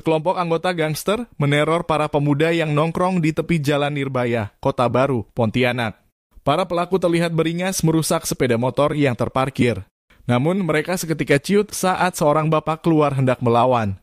Sekelompok anggota gangster meneror para pemuda yang nongkrong di tepi Jalan Nirbaya, Kota Baru, Pontianak. Para pelaku terlihat beringas merusak sepeda motor yang terparkir. Namun mereka seketika ciut saat seorang bapak keluar hendak melawan.